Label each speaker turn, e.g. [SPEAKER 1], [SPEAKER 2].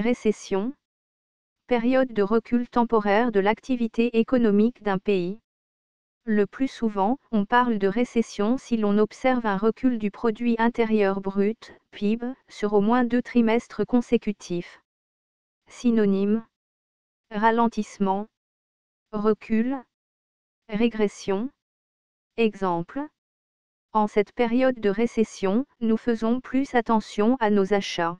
[SPEAKER 1] Récession. Période de recul temporaire de l'activité économique d'un pays. Le plus souvent, on parle de récession si l'on observe un recul du produit intérieur brut, PIB, sur au moins deux trimestres consécutifs. Synonyme. Ralentissement. Recul. Régression. Exemple. En cette période de récession, nous faisons plus attention à nos achats.